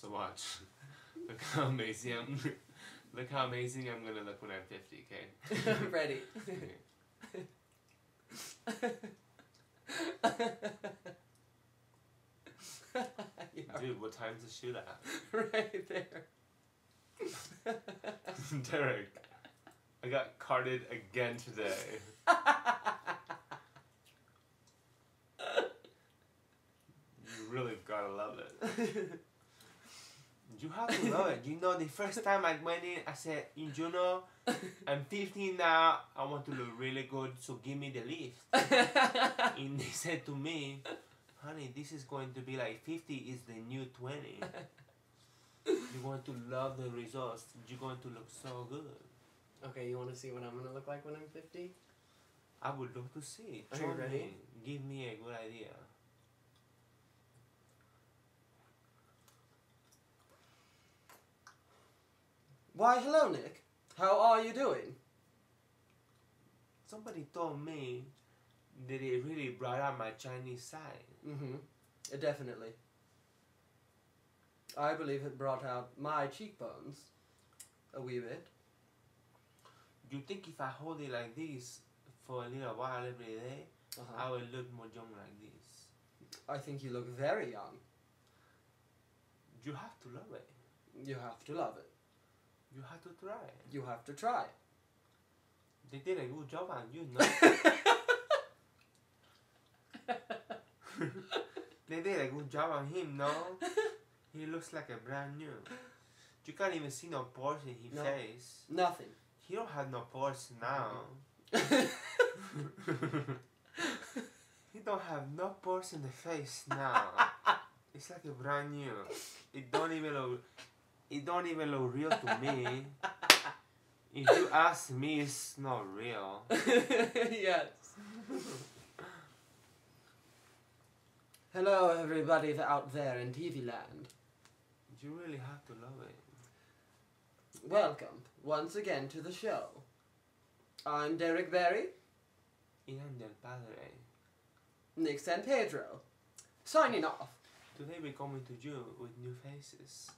So watch. Look how amazing I'm. Look how amazing I'm gonna look when I'm 50. Okay. I'm ready. Dude, what time's the shoot at? right there. Derrick, I got carded again today. You really gotta love it. You have to love it. You know, the first time I went in, I said, you know, I'm 15 now. I want to look really good, so give me the lift. and they said to me, honey, this is going to be like 50 is the new 20. You're going to love the results. You're going to look so good. okay, you want to see what I'm gonna look like when I'm 50? I would love to see. Are you ready? me. Give me a good idea. Why, hello, Nick. How are you doing? Somebody told me that it really brought out my Chinese side. Mm-hmm. definitely. I believe it brought out my cheekbones a wee bit. You think if I hold it like this for a little while every day, Uh-huh. I will look more young like this? I think you look very young. You have to love it. You have to love it. You have to try. You have to try. They did a good job on you, no? they did a good job on him, no? He looks like a brand new. You can't even see no pores in his No. face. Nothing. He don't have no pores now. he don't have no pores in the face now. it's like a brand new. It don't even look. It don't even look real to me. If you ask me, it's not real. yes. Hello, everybody th- out there in TV land. You really have to love it. Welcome once again to the show. I'm Derrick Barry, Ian del Padre. Nick San Pedro, signing off. Today we're coming to you with new faces.